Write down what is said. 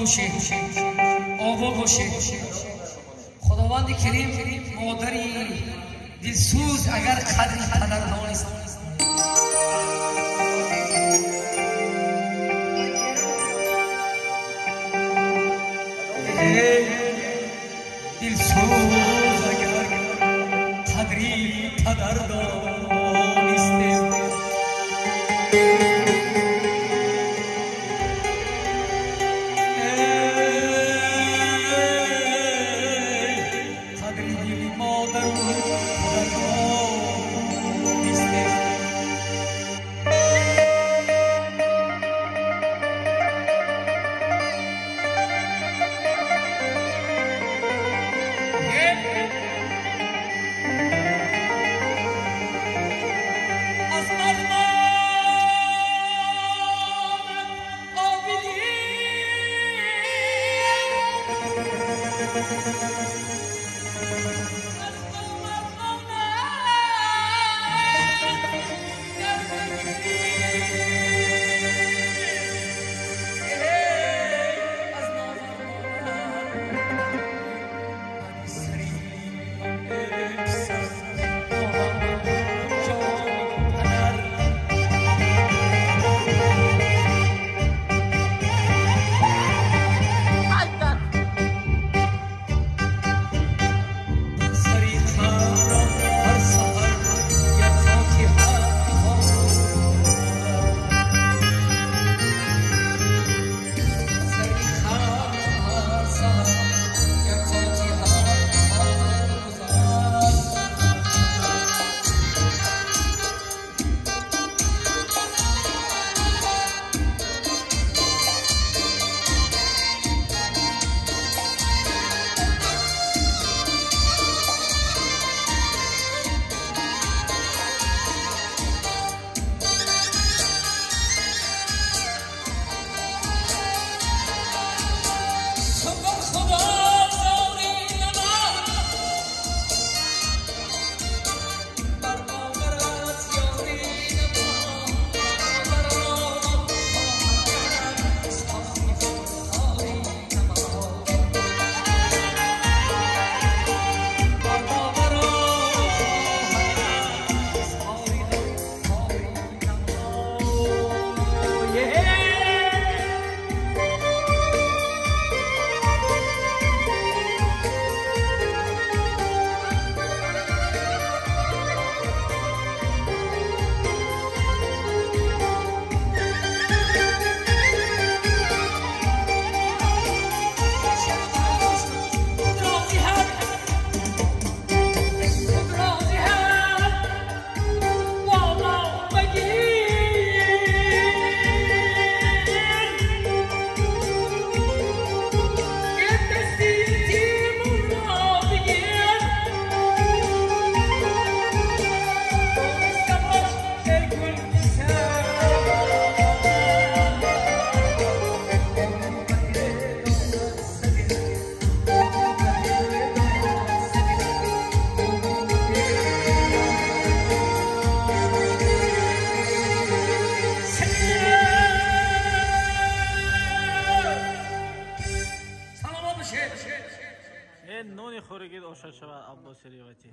باشه آوا باشه. خداوند کریم مادری دلسوز اگر قدری پدر دانست دلسوز اگر قدری پدر دانست نونی خورگید اوشد شود. عباس ریواتی